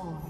와.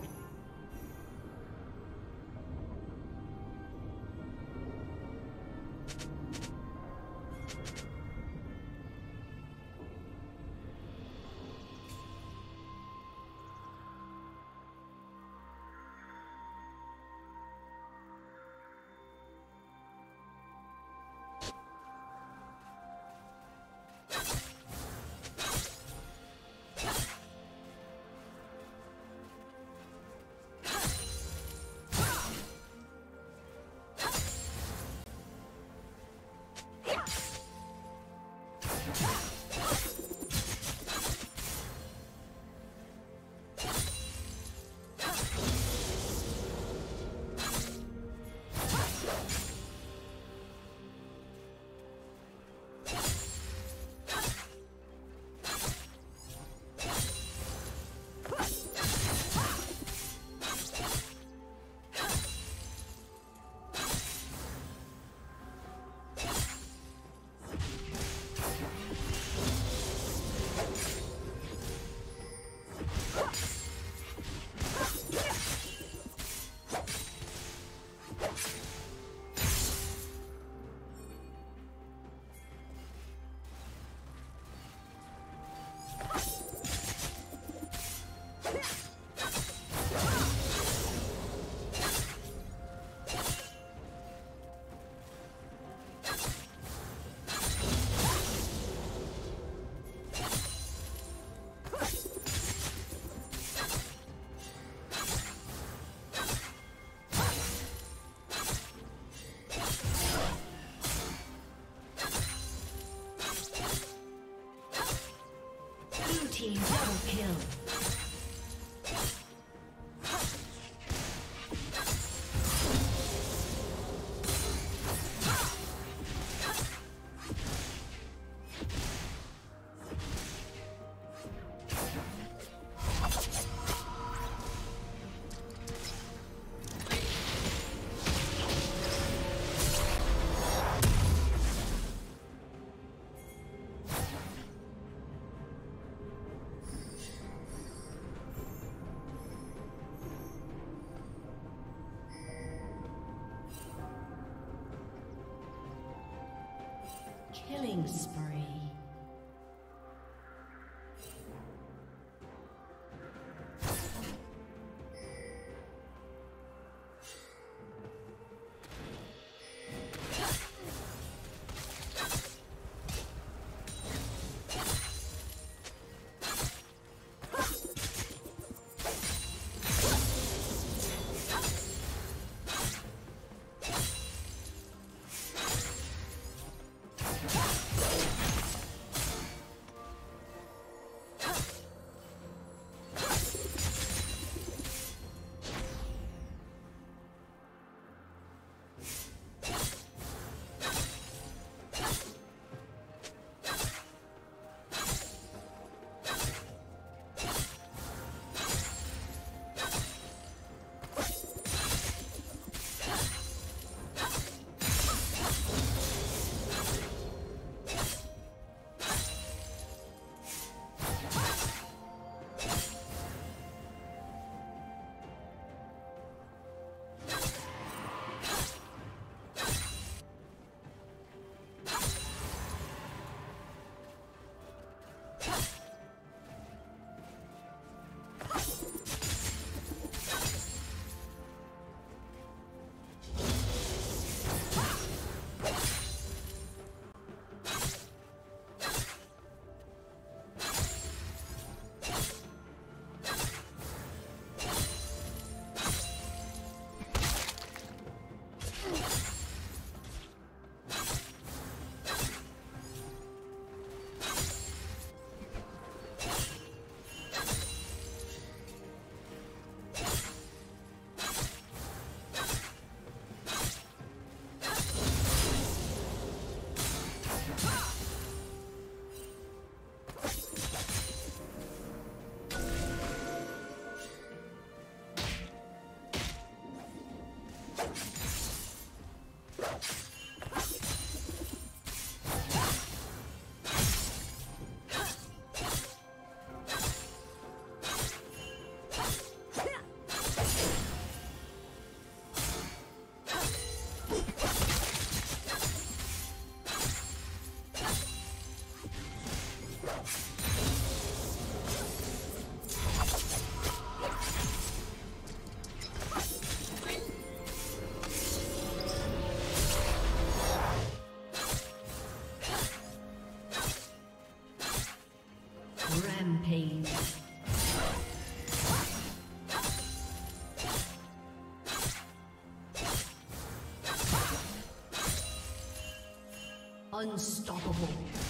Have Killing spree.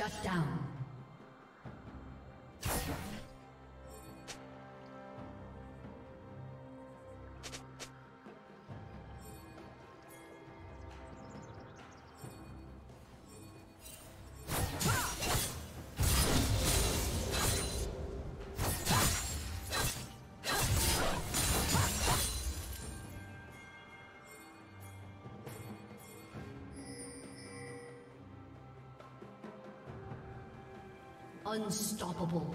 Shut down. Unstoppable.